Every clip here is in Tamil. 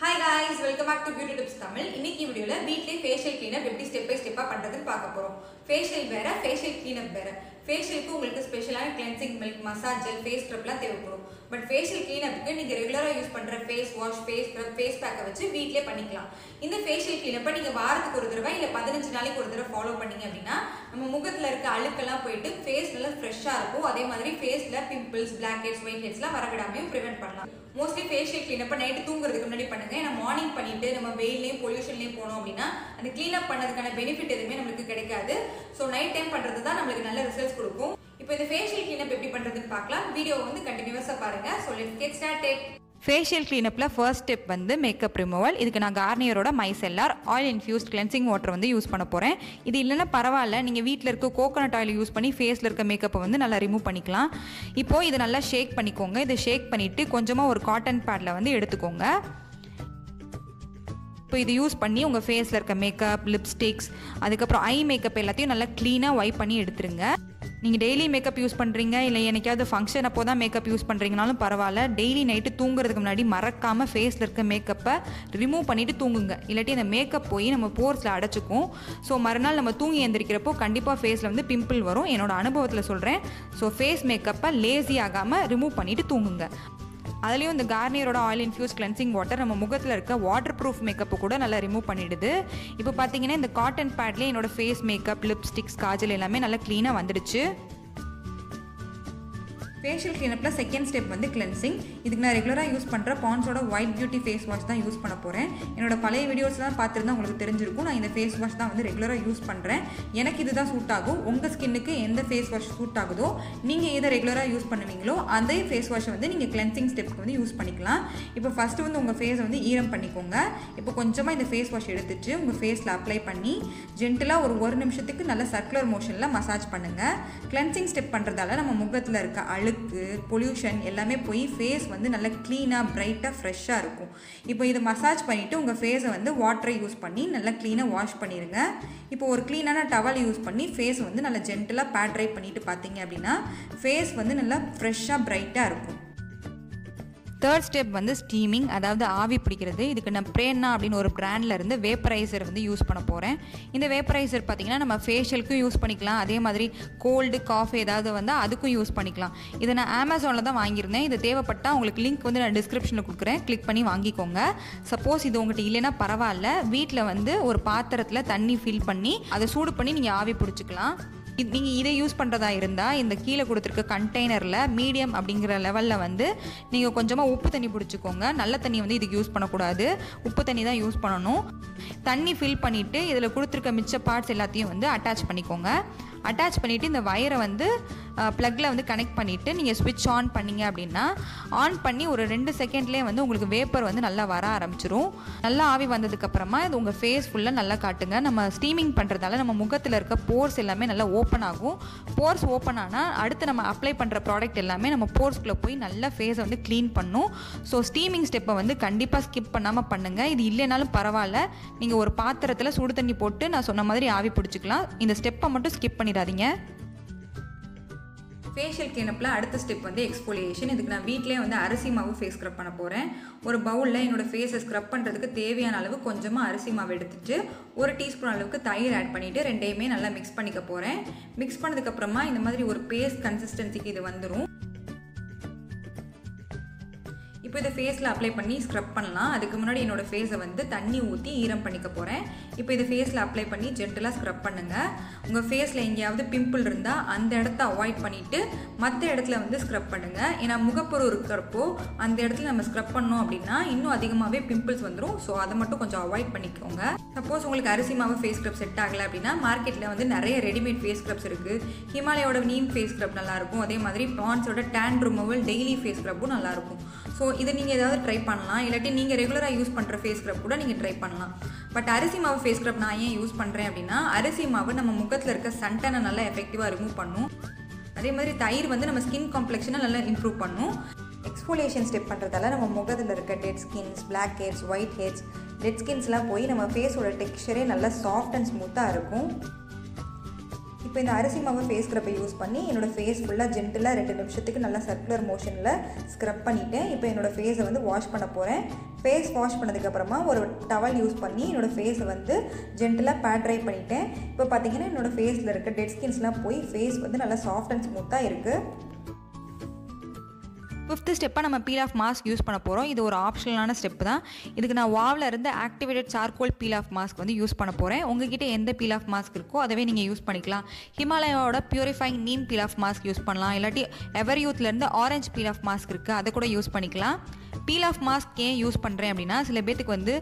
Hi guys. Guys welcome back to beauty tips Tamil இன்னைக்கு வீடியோல வீட்லயே ஃபேஷியல் கிளீனப் எப்படி ஸ்டெப் பை ஸ்டெப்பா பண்றதுன்னு பார்க்க போறோம். ஃபேஷியல் வேற ஃபேஷியல் கிளீனப் வேற ஃபேஷியலுக்கு உங்களுக்கு ஸ்பெஷலான cleansing milk massage gel face ஸ்க்ரப்லாம் தேவைப்படும். பட் ஃபேஷியல் கிளீனப்புக்கு நீங்க ரெகுலரா யூஸ் பண்ற face wash face scrub face பேக்கை வச்சு வீட்லயே பண்ணிக்கலாம். இந்த ஃபேஷியல் கிளீனப்பை நீங்க வாரத்துக்கு ஒரு தடவை இல்ல பதினஞ்சு நாளைக்கு ஒரு தடவை ஃபாலோ பண்ணீங்க அப்படின்னா நம்ம முகத்துல இருக்க அழுக்கெல்லாம் போயிட்டு ஃபேஸ் நல்லா ஃப்ரெஷ்ஷா இருக்கும். அதே மாதிரி ஃபேஸ்ல பிம்பிள்ஸ் பிளாக் ஹெட்ஸ் ஒயிட் ஹெட்ஸ்லாம் வரவிடாமையும் ப்ரிவென்ட் பண்ணலாம். மோஸ்ட்லி ஃபேஷியல் கிளீனப்பை நைட்டு தூங்குறதுக்கு முன்னாடி பண்ணுங்க. ஏன்னா மார்னிங் பண்ணிட்டு நம்ம வெயிலையும் பொல்யூஷன்லேயும் போனோம் அப்படின்னா அந்த கிளீனப் பண்ணதுக்கான பெனிஃபிட் எதுவுமே நம்மளுக்கு கிடைக்காது. ஸோ நைட் டைம் பண்ணுறது தான் நம்மளுக்கு நல்ல ரிசல்ட்ஸ் கொடுக்கும். இப்போ இந்த ஃபேஷியல் கிளீனப் எப்படி பண்ணுறதுன்னு பார்க்கலாம். வீடியோ வந்து கண்டினியூஸாக பாருங்கள் so let's get started facial கிளீனப்பில் first step வந்து மேக்கப் ரிமூவல் இதுக்கு நான் கார்னியரோட micellar oil infused cleansing water வந்து யூஸ் பண்ண போகிறேன் இது இல்லைன்னா பரவாயில்ல. நீங்கள் வீட்டில் இருக்க கோகோனட் ஆயில் யூஸ் பண்ணி ஃபேஸில் இருக்க மேக்கப்பை வந்து நல்லா ரிமூவ் பண்ணிக்கலாம். இப்போது இதை நல்லா ஷேக் பண்ணிக்கோங்க. இதை ஷேக் பண்ணிவிட்டு கொஞ்சமாக ஒரு காட்டன் பேடில் வந்து எடுத்துக்கோங்க. இப்போ இது யூஸ் பண்ணி உங்கள் ஃபேஸில் இருக்க மேக்கப் லிப்ஸ்டிக்ஸ் அதுக்கப்புறம் ஐ மேக்கப் எல்லாத்தையும் நல்லா க்ளீனாக வைப் பண்ணி எடுத்துருங்க. நீங்கள் டெய்லி மேக்கப் யூஸ் பண்ணுறீங்க இல்லை எனக்காவது ஃபங்க்ஷன் அப்போ தான் மேக்கப் யூஸ் பண்ணுறீங்கனாலும் பரவாயில்ல. டெய்லி நைட்டு தூங்குறதுக்கு முன்னாடி மறக்காமல் ஃபேஸில் இருக்க மேக்கப்பை ரிமூவ் பண்ணிவிட்டு தூங்குங்க. இல்லாட்டி அந்த மேக்கப் போய் நம்ம போர்ஸில் அடைச்சிக்கும். ஸோ மறுநாள் நம்ம தூங்கி எந்திரிக்கிறப்போ கண்டிப்பாக ஃபேஸில் வந்து பிம்பிள் வரும். என்னோட அனுபவத்தில் சொல்கிறேன் ஸோ ஃபேஸ் மேக்கப்பை லேசி ஆகாமல் ரிமூவ் பண்ணிவிட்டு தூங்குங்க. அதுலேயும் இந்த கார்னியரோட ஆயில் இன்ஃபியூஸ் கிளென்சிங் வாட்டர் நம்ம முகத்தில் இருக்க வாட்டர் ப்ரூஃப் மேக்கப்பு கூட நல்லா ரிமூவ் பண்ணிடுது. இப்போ பார்த்தீங்கன்னா இந்த காட்டன் பேட்லேயே என்னோட ஃபேஸ் மேக்கப் லிப்ஸ்டிக்ஸ் காஜல் எல்லாமே நல்லா க்ளீனாக வந்துடுச்சு. ஃபேஷியல் கிளீனப்பில் செகண்ட் ஸ்டெப் வந்து கிளென்சிங் இதுக்கு நான் ரெகுலராக யூஸ் பண்ணுற பான்ஸோட ஒயிட் பியூட்டி ஃபேஸ் வாஷ் தான் யூஸ் பண்ண போகிறேன் என்னோட பழைய வீடியோஸ்லாம் பார்த்துருந்தா உங்களுக்கு தெரிஞ்சிருக்கும். நான் இந்த ஃபேஸ் வாஷ் தான் வந்து ரெகுலராக யூஸ் பண்ணுறேன் எனக்கு இது தான் சூட் ஆகும். உங்கள் ஸ்கின்னுக்கு எந்த ஃபேஸ் வாஷ் சூட் ஆகுதோ நீங்கள் எதை ரெகுலராக யூஸ் பண்ணுவீங்களோ அதே ஃபேஸ் வாஷை வந்து நீங்கள் கிளென்சிங் ஸ்டெப்க்கு வந்து யூஸ் பண்ணிக்கலாம். இப்போ ஃபஸ்ட்டு வந்து உங்கள் ஃபேஸை வந்து ஈரம் பண்ணிக்கோங்க. இப்போ கொஞ்சமாக இந்த ஃபேஸ் வாஷ் எடுத்துட்டு உங்கள் ஃபேஸில் அப்ளை பண்ணி ஜென்டலாக ஒரு ஒரு நிமிஷத்துக்கு நல்ல சர்க்குலர் மோஷனில் மசாஜ் பண்ணுங்கள் கிளென்சிங் ஸ்டெப் பண்ணுறதால நம்ம முகத்தில் இருக்க அழுக்கு பொல்யூஷன் எல்லாமே போய் ஃபேஸ் வந்து நல்லா க்ளீனாக ப்ரைட்டாக ஃப்ரெஷ்ஷாக இருக்கும். இப்போ இதை மசாஜ் பண்ணிவிட்டு உங்கள் ஃபேஸை வந்து வாட்டரை யூஸ் பண்ணி நல்லா க்ளீனாக வாஷ் பண்ணிடுங்க இப்போ ஒரு க்ளீனான டவல் யூஸ் பண்ணி ஃபேஸ் வந்து நல்லா ஜென்டலாக பேட்ரை பண்ணிவிட்டு பார்த்தீங்க அப்படின்னா ஃபேஸ் வந்து நல்லா ஃப்ரெஷ்ஷாக ப்ரைட்டாக இருக்கும். தேர்ட் ஸ்டெப் வந்து ஸ்டீமிங் அதாவது ஆவி பிடிக்கிறது. இதுக்கு நான் பிரேன்னா அப்படின்னு ஒரு பிராண்டில் இருந்து வேப்பரைசர் வந்து யூஸ் பண்ண போகிறேன் இந்த வேப்பரைசர் பார்த்தீங்கன்னா நம்ம ஃபேஷியலுக்கும் யூஸ் பண்ணிக்கலாம். அதே மாதிரி கோல்டு காஃபி ஏதாவது வந்தால் அதுக்கும் யூஸ் பண்ணிக்கலாம். இதை நான் அமேசானில் தான் வாங்கியிருந்தேன். இது தேவைப்பட்டால் உங்களுக்கு லிங்க் வந்து நான் டிஸ்கிரிப்ஷனில் கொடுக்குறேன். கிளிக் பண்ணி வாங்கிக்கோங்க. சப்போஸ் இது உங்கள்கிட்ட இல்லைன்னா பரவாயில்ல. வீட்டில் வந்து ஒரு பாத்திரத்தில் தண்ணி ஃபில் பண்ணி அதை சூடு பண்ணி நீங்கள் ஆவி பிடிச்சிக்கலாம். நீங்கள் இதை யூஸ் பண்ணுறதா இருந்தால் இந்த கீழே கொடுத்துருக்க கண்டெய்னரில் மீடியம் அப்படிங்கிற லெவலில் வந்து நீங்கள் கொஞ்சமாக உப்பு தண்ணி பிடிச்சிக்கோங்க. நல்ல தண்ணி வந்து இதுக்கு யூஸ் பண்ணக்கூடாது. உப்பு தண்ணி தான் யூஸ் பண்ணணும். தண்ணி ஃபில் பண்ணிவிட்டு இதில் கொடுத்துருக்க மிச்ச பார்ட்ஸ் எல்லாத்தையும் வந்து அட்டாச் பண்ணிக்கோங்க. அட்டாச் பண்ணிவிட்டு இந்த வயரை வந்து ப்ளக்கில் வந்து கனெக்ட் பண்ணிவிட்டு நீங்கள் ஸ்விட்ச் ஆன் பண்ணீங்க அப்படின்னா ஆன் பண்ணி ஒரு ரெண்டு செகண்ட்லேயே வந்து உங்களுக்கு வேப்பர் வந்து நல்லா வர ஆரம்பிச்சிரும். நல்லா ஆவி வந்ததுக்கப்புறமா இது உங்கள் ஃபேஸ் ஃபுல்லாக நல்லா காட்டுங்க. நம்ம ஸ்டீமிங் பண்ணுறதால நம்ம முகத்தில் இருக்க போர்ஸ் எல்லாமே நல்லா ஓப்பன் ஆகும். போர்ஸ் ஓப்பன் ஆனால் அடுத்து நம்ம அப்ளை பண்ணுற ப்ராடக்ட் எல்லாமே நம்ம போர்ஸ்குள்ளே போய் நல்லா ஃபேஸை வந்து க்ளீன் பண்ணும். ஸோ ஸ்டீமிங் ஸ்டெப்பை வந்து கண்டிப்பாக ஸ்கிப் பண்ணாமல் பண்ணுங்கள் இது இல்லைனாலும் பரவாயில்ல. நீங்கள் ஒரு பாத்திரத்தில் சுடு தண்ணி போட்டு நான் சொன்ன மாதிரி ஆவி பிடிச்சிக்கலாம். இந்த ஸ்டெப்பை மட்டும் ஸ்கிப் பண்ணிடாதீங்க. ஃபேஷியல் கிளப்பில் அடுத்த ஸ்டெப் வந்து எக்ஸ்போலியேஷன் இதுக்கு நான் வீட்டிலே வந்து அரிசி மாவு ஃபேஸ் ஸ்க்ரப் பண்ண போகிறேன் ஒரு பவுலில் என்னோடய ஃபேஸை ஸ்க்ரப் பண்ணுறதுக்கு தேவையான அளவு கொஞ்சமாக அரிசி மாவு எடுத்துட்டு ஒரு டீஸ்பூன் அளவுக்கு தயிர் ஆட் பண்ணிவிட்டு ரெண்டையுமே நல்லா மிக்ஸ் பண்ணிக்க போகிறேன் மிக்ஸ் பண்ணதுக்கப்புறமா இந்த மாதிரி ஒரு பேஸ்ட் கன்சிஸ்டன்சிக்கு இது வந்துடும் இப்போ இதை ஃபேஸில் அப்ளை பண்ணி ஸ்க்ரப் பண்ணலாம். அதுக்கு முன்னாடி என்னோட ஃபேஸை வந்து தண்ணி ஊற்றி ஈரம் பண்ணிக்க போகிறேன் இப்போ இதை ஃபேஸில் அப்ளை பண்ணி ஜென்டலாக ஸ்க்ரப் பண்ணுங்கள் உங்கள் ஃபேஸில் எங்கேயாவது பிம்பிள் இருந்தால் அந்த இடத்த அவாய்ட் பண்ணிவிட்டு மற்ற இடத்துல வந்து ஸ்க்ரப் பண்ணுங்கள் ஏன்னா முகப்பொரு இருக்கிறப்போ அந்த இடத்துல நம்ம ஸ்க்ரப் பண்ணோம் அப்படின்னா இன்னும் அதிகமாகவே பிம்பிள்ஸ் வந்துடும் ஸோ அதை மட்டும் கொஞ்சம் அவாய்ட் பண்ணிக்கோங்க. சப்போஸ் உங்களுக்கு அரிசி மாவு ஃபேஸ் ஸ்க்ரப் செட் ஆகலை அப்படின்னா மார்க்கெட்டில் வந்து நிறைய ரெடிமேட் ஃபேஸ் ஸ்க்ரப்ஸ் இருக்குது ஹிமாலயோட நீம் ஃபேஸ் ஸ்க்ரப் நல்லாயிருக்கும் அதே மாதிரி பான்ஸோட டேன் ரிமூவல் டெய்லி ஃபேஸ் ஸ்க்ரப்பும் நல்லாயிருக்கும் ஸோ இதை நீங்கள் ஏதாவது ட்ரை பண்ணலாம். இல்லாட்டி நீங்கள் ரெகுலராக யூஸ் பண்ணுற ஃபேஸ் ஸ்க்ரப் கூட நீங்கள் ட்ரை பண்ணலாம். பட் அரிசி மாவு ஃபேஸ் ஸ்க்ரப் நான் ஏன் யூஸ் பண்ணுறேன் அப்படின்னா அரிசி மாவு நம்ம முகத்தில் இருக்க சண்டனை நல்லா எஃபெக்டிவாக ரிமூவ் பண்ணும். அதே மாதிரி தயிர் வந்து நம்ம ஸ்கின் காம்ப்ளெக்ஷனை நல்லா இம்ப்ரூவ் பண்ணும். எக்ஸ்போலேஷன் ஸ்டெப் பண்ணுறதால நம்ம முகத்தில் இருக்க dead skins black hairs white hairs dead ஸ்கின்ஸ்லாம் போய் நம்ம ஃபேஸோட டெக்ஸ்சரே நல்லா சாஃப்ட் அண்ட் ஸ்மூத்தாக இருக்கும். இப்போ இந்த அரிசி மாவு ஃபேஸ் ஸ்க்ரப்பை யூஸ் பண்ணி என்னோடய ஃபேஸ் ஃபுல்லாக ஜென்டிலாக ரெண்டு நிமிஷத்துக்கு நல்லா சர்க்குலர் மோஷனில் ஸ்க்ரப் பண்ணிவிட்டேன் இப்போ என்னோடய ஃபேஸை வந்து வாஷ் பண்ண போகிறேன் ஃபேஸ் வாஷ் பண்ணதுக்கப்புறமா ஒரு டவல் யூஸ் பண்ணி என்னோடய ஃபேஸை வந்து ஜென்டிலாக பேட் ட்ரை பண்ணிவிட்டேன் இப்போ பார்த்தீங்கன்னா என்னோடய ஃபேஸில் இருக்க டெட் ஸ்கின்ஸ்லாம் போய் ஃபேஸ் வந்து நல்லா சாஃப்ட் அண்ட் ஸ்மூத்தாக இருக்குது ஃபிஃப்த்து ஸ்டெப்பாக நம்ம பீல் ஆஃப் மாஸ்க் யூஸ் பண்ண போகிறோம் இது ஒரு ஆப்ஷனலான ஸ்டெப் தான். இதுக்கு நான் வாவில் இருந்து activated charcoal peel off mask வந்து யூஸ் பண்ண போகிறேன் உங்ககிட்ட எந்த பீல் ஆஃப் மாஸ்க் இருக்கோ அதவே நீங்கள் யூஸ் பண்ணிக்கலாம். ஹிமாலயாவோட purifying neem peel off mask use பண்ணலாம். இல்லாட்டி எவர் யூத்லேருந்து ஆரஞ்ச் பீல் ஆஃப் மாஸ்க் இருக்குது அதை கூட யூஸ் பண்ணிக்கலாம். பீல் ஆஃப் மாஸ்க் ஏன் யூஸ் பண்ணுறேன் அப்படின்னா சில பேத்துக்கு வந்து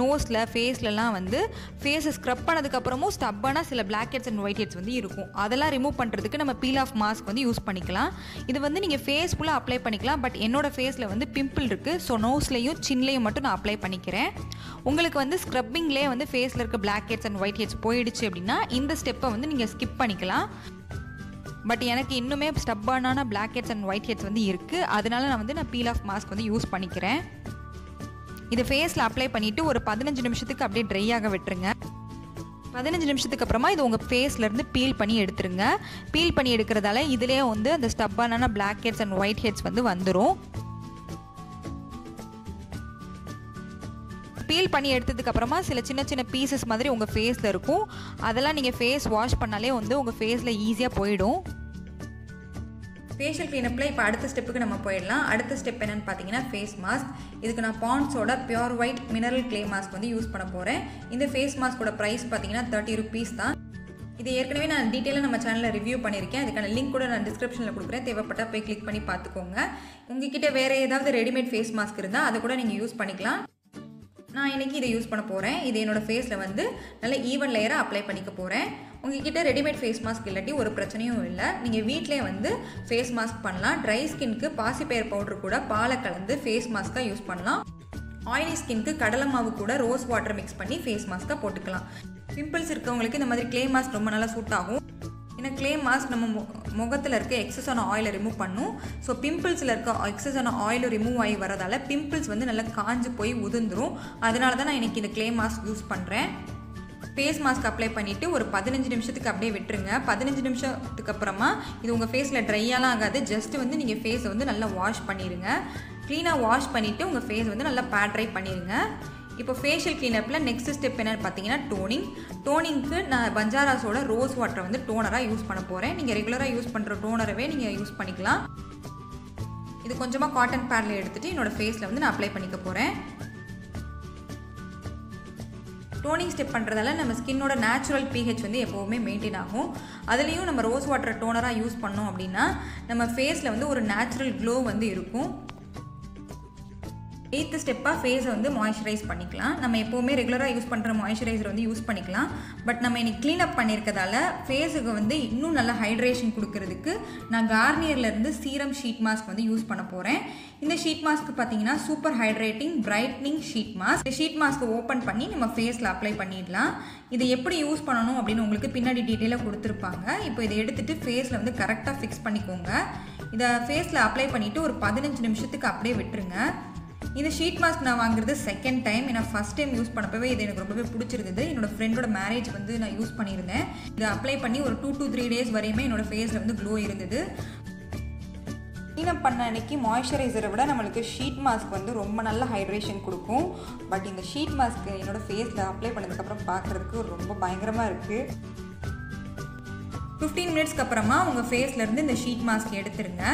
நோஸில் ஃபேஸ்லலாம் வந்து ஃபேஸை ஸ்க்ரப் பண்ணதுக்கப்புறமும் ஸ்டப்பான சில blackheads and whiteheads வந்து இருக்கும். அதெல்லாம் ரிமூவ் பண்ணுறதுக்கு நம்ம பீல் ஆஃப் மாஸ்க் வந்து யூஸ் பண்ணிக்கலாம். இது வந்து நீங்கள் ஃபேஸ் ஃபுல்லாக அப்ளை பண்ணிக்கலாம். பட் என்னோட ஃபேஸில் வந்து பிம்பிள் இருக்குது ஸோ நோஸ்லேயும் சின்லேயும் மட்டும் நான் அப்ளை பண்ணிக்கிறேன். உங்களுக்கு வந்து ஸ்க்ரப்பிங்லேயே வந்து ஃபேஸில் இருக்க blackheads and whiteheads போயிடுச்சு அப்படின்னா இந்த ஸ்டெப்பை வந்து நீங்கள் ஸ்கிப் பண்ணிக்கலாம். பட் எனக்கு இன்னுமே ஸ்டப்பானான blackheads and whiteheads வந்து இருக்குது அதனால நான் வந்து நான் பீல் ஆஃப் மாஸ்க் வந்து யூஸ் பண்ணிக்கிறேன். இதை ஃபேஸில் அப்ளை பண்ணிவிட்டு ஒரு பதினஞ்சு நிமிஷத்துக்கு அப்படியே ட்ரை ஆக விட்டுருங்க. பதினஞ்சு நிமிஷத்துக்கு அப்புறமா இது உங்கள் ஃபேஸ்லேருந்து பீல் பண்ணி எடுத்துருங்க. பீல் பண்ணி எடுக்கிறதால இதிலே வந்து அந்த ஸ்டப்பானான blackheads and whiteheads வந்து வந்துடும் பீல் பண்ணி எடுத்ததுக்கு அப்புறமா சில சின்ன சின்ன பீசஸ் மாதிரி உங்கள் ஃபேஸில் இருக்கும். அதெல்லாம் நீங்கள் ஃபேஸ் வாஷ் பண்ணாலே வந்து உங்கள் ஃபேஸில் ஈஸியாக போயிடும். ஃபேஷியல் க்ளீனப்பில் இப்போ அடுத்த ஸ்டெப்புக்கு நம்ம போயிடலாம். அடுத்த ஸ்டெப் என்னென்னு பார்த்தீங்கன்னா ஃபேஸ் மாஸ்க் இதுக்கு நான் பாண்ட்ஸோட pure white mineral clay mask வந்து யூஸ் பண்ண போகிறேன் இந்த ஃபேஸ் மாஸ்கோட ப்ரைஸ் பார்த்தீங்கன்னா தேர்ட்டி ருபீஸ் தான். இது ஏற்கனவே நான் டீட்டெயிலாக நம்ம சேனலில் ரிவ்யூ பண்ணியிருக்கேன். அதுக்கான லிங்க் கூட நான் டிஸ்கிரிப்ஷனில் கொடுக்குறேன். தேவைப்பட்டால் போய் கிளிக் பண்ணி பார்த்துக்கோங்க உங்ககிட்ட வேறு ஏதாவது ரெடிமேட் ஃபேஸ் மாஸ்க் இருந்தால் அதை கூட நீங்கள் யூஸ் பண்ணிக்கலாம். நான் இன்றைக்கி இதை யூஸ் பண்ண போகிறேன் இது என்னோடய ஃபேஸில் வந்து நல்ல ஈவன் லேயராக அப்ளை பண்ணிக்க போகிறேன் உங்ககிட்ட ரெடிமேட் ஃபேஸ் மாஸ்க் இல்லாட்டி ஒரு பிரச்சனையும் இல்லை. நீங்கள் வீட்டிலே வந்து ஃபேஸ் மாஸ்க் பண்ணலாம். ட்ரை ஸ்கின்க்கு பாசிப்பயர் பவுடர் கூட பாலை கலந்து ஃபேஸ் மாஸ்க்காக யூஸ் பண்ணலாம். ஆயிலி ஸ்கின்க்கு கடலை மாவு கூட ரோஸ் வாட்டர் மிக்ஸ் பண்ணி ஃபேஸ் மாஸ்க்காக போட்டுக்கலாம். பிம்பிள்ஸ் இருக்கவங்களுக்கு இந்த மாதிரி க்ளே மாஸ்க் ரொம்ப நல்லா சூட் ஆகும். ஏன்னா க்ளே மாஸ்க் நம்ம மு முகத்தில் இருக்க எக்ஸஸான ஆயிலை ரிமூவ் பண்ணும். ஸோ பிம்பிள்ஸில் இருக்க எக்ஸஸான ஆயில் ரிமூவ் ஆகி வரதால் பிம்பிள்ஸ் வந்து நல்லா காஞ்சு போய் உதிர்ந்துரும். அதனால தான் நான் இன்றைக்கி இந்த க்ளே மாஸ்க் யூஸ் பண்ணுறேன் ஃபேஸ் மாஸ்க் அப்ளை பண்ணிவிட்டு ஒரு பதினஞ்சு நிமிஷத்துக்கு அப்படியே விட்டுருங்க. பதினஞ்சு நிமிஷத்துக்கு அப்புறமா இது உங்கள் ஃபேஸில் ட்ரையாலாம் ஆகாது. ஜஸ்ட்டு வந்து நீங்கள் ஃபேஸை வந்து நல்லா வாஷ் பண்ணிடுங்க க்ளீனாக வாஷ் பண்ணிவிட்டு உங்கள் ஃபேஸ் வந்து நல்லா பேட்ரை பண்ணிடுங்க இப்போ ஃபேஷியல் க்ளீனப்பில் நெக்ஸ்ட் ஸ்டெப் என்னென்னு பார்த்தீங்கன்னா டோனிங் டோனிங்க்கு நான் பஞ்சாராஸோட ரோஸ் வாட்டரை வந்து டோனராக யூஸ் பண்ண போகிறேன் நீங்கள் ரெகுலராக யூஸ் பண்ணுற டோனரவே நீங்கள் யூஸ் பண்ணிக்கலாம். இது கொஞ்சமாக காட்டன் பேடில் எடுத்துகிட்டு என்னோடய ஃபேஸில் வந்து நான் அப்ளை பண்ணிக்க போகிறேன் டோனிங் ஸ்டெப் பண்ணுறதால நம்ம ஸ்கின்னோட நேச்சுரல் பிஹெச் வந்து எப்போவுமே மெயின்டைன் ஆகும். அதுலேயும் நம்ம ரோஸ் வாட்டர் டோனராக யூஸ் பண்ணோம் அப்படின்னா நம்ம ஃபேஸில் வந்து ஒரு நேச்சுரல் க்ளோ வந்து இருக்கும். எயித்து ஸ்டெப்பாக ஃபேஸை வந்து மாய்ஸ்சரைஸ் பண்ணிக்கலாம். நம்ம எப்போவுமே ரெகுலராக யூஸ் பண்ணுற மாய்ஸ்சரைசர் வந்து யூஸ் பண்ணிக்கலாம். பட் நம்ம இன்னைக்கு க்ளீன் அப் பண்ணியிருக்கதால ஃபேஸுக்கு வந்து இன்னும் நல்ல ஹைட்ரேஷன் கொடுக்கறதுக்கு நான் கார்னியர்லேருந்து சீரம் ஷீட் மாஸ்க் வந்து யூஸ் பண்ண போகிறேன் இந்த ஷீட் மாஸ்க் பார்த்தீங்கன்னா super hydrating brightening sheet mask இந்த ஷீட் மாஸ்க்கு ஓப்பன் பண்ணி நம்ம ஃபேஸில் அப்ளை பண்ணிடலாம். இதை எப்படி யூஸ் பண்ணணும் அப்படின்னு உங்களுக்கு பின்னாடி டீட்டெயிலாக கொடுத்துருப்பாங்க. இப்போ இதை எடுத்துகிட்டு ஃபேஸில் வந்து கரெக்டாக ஃபிக்ஸ் பண்ணிக்கோங்க. இதை ஃபேஸில் அப்ளை பண்ணிவிட்டு ஒரு பதினஞ்சு நிமிஷத்துக்கு அப்படியே விட்டுருங்க. இந்த ஷீட் மாஸ்க் நான் வாங்குறது செகண்ட் டைம் ஏன்னா ஃபஸ்ட் டைம் யூஸ் பண்ணப்பவே இது எனக்கு ரொம்பவே பிடிச்சிருந்தது. என்னோட ஃப்ரெண்டோட மேரேஜ் வந்து நான் யூஸ் பண்ணியிருந்தேன். இதை அப்ளை பண்ணி ஒரு டூ டூ த்ரீ டேஸ் வரையுமே என்னோட ஃபேஸில் வந்து க்ளோ இருந்தது. க்ளீனப் பண்ண அன்னைக்கு மாய்ஸ்சரைசரை விட நம்மளுக்கு ஷீட் மாஸ்க் வந்து ரொம்ப நல்ல ஹைட்ரேஷன் கொடுக்கும். பட் இந்த ஷீட் மாஸ்க் என்னோட ஃபேஸில் அப்ளை பண்ணதுக்கப்புறம் பார்க்குறதுக்கு ரொம்ப பயங்கரமாக இருக்குது ஃபிஃப்டீன் மினிட்ஸ்க்கு அப்புறமா உங்கள் ஃபேஸ்லேருந்து இந்த ஷீட் மாஸ்க் எடுத்துருங்க.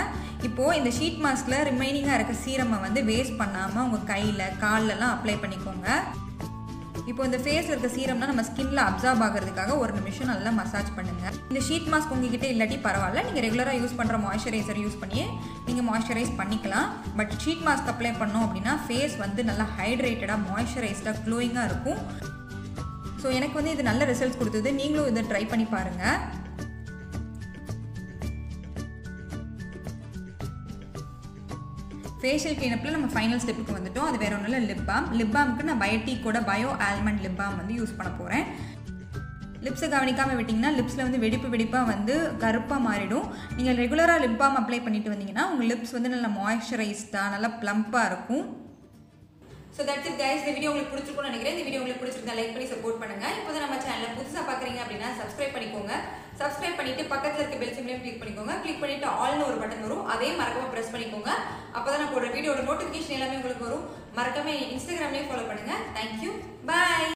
இப்போது இந்த ஷீட் மாஸ்கில் ரிமைனிங்காக இருக்க சீரமை வந்து வேஸ்ட் பண்ணாமல் உங்கள் கையில் கால்லலாம் அப்ளை பண்ணிக்கோங்க. இப்போ இந்த ஃபேஸில் இருக்க சீரம்னா நம்ம ஸ்கின்ல அப்சார்ப் ஆகிறதுக்காக ஒரு நிமிஷம் நல்லா மசாஜ் பண்ணுங்கள் இந்த ஷீட் மாஸ்க் உங்ககிட்ட இல்லாட்டி பரவாயில்ல நீங்கள் ரெகுலராக யூஸ் பண்ணுற மாய்ஸ்சரைசர் யூஸ் பண்ணி நீங்கள் மாய்ஸ்சரைஸ் பண்ணிக்கலாம். பட் ஷீட் மாஸ்க் அப்ளை பண்ணோம் அப்படின்னா ஃபேஸ் வந்து நல்லா ஹைட்ரேட்டடாக மாய்ஸ்சரைஸ்டாக க்ளோயிங்காக இருக்கும். ஸோ எனக்கு வந்து இது நல்ல ரிசல்ட்ஸ் கொடுத்தது. நீங்களும் இதை ட்ரை பண்ணி பாருங்கள் ஃபேஷியல் க்ளீனப்பில் நம்ம ஃபைனல் ஸ்டெப்புக்கு வந்துட்டோம். அது வேற ஒன்றும் இல்லை லிப் பாம் லிப் பாம்க்கு நான் பயோட்டிக்கோட பயோ ஆல்மண்ட் லிப் பாம் வந்து யூஸ் பண்ண போகிறேன் லிப்ஸை கவனிக்காமல் விட்டிங்கன்னா லிப்ஸில் வந்து வெடிப்பு வெடிப்பாக வந்து கருப்பாக மாறிடும். நீங்கள் ரெகுலராக லிப் பாம் அப்ளை பண்ணிட்டு வந்தீங்கன்னா உங்கள் லிப்ஸ் வந்து நல்லா மாய்ஸ்சரைஸ்டாக நல்லா ப்ளம்ப்பாக இருக்கும். ஸோ தட்ஸ் இட் கைஸ் இந்த வீடியோ உங்களுக்கு பிடிச்சிருக்கும்னு நினைக்கிறேன். இந்த வீடியோ உங்களுக்கு பிடிச்சிருந்தா லைக் பண்ணி சப்போர்ட் பண்ணுங்க. இப்போ நம்ம சேனலில் புதுசாக பார்க்குறீங்க அப்படின்னா சப்ஸ்கிரைப் பண்ணிக்கோங்க. சப்ஸ்கிரைப் பண்ணிட்டு பக்கத்தில் இருக்க பெல் சிம்லையும் கிளிக் பண்ணிக்கோங்க. கிளிக் பண்ணிட்டு ஆல்னு ஒரு பட்டன் வரும். அதே மறக்காம ப்ரெஸ் பண்ணிக்கோங்க. அப்போ தான் நான் போடுற வீடியோட நோட்டிஃபிகேஷன் எல்லாமே உங்களுக்கு வரும். மறக்காம இன்ஸ்டாகிராம்லேயும் ஃபாலோ பண்ணுங்க. Thank you bye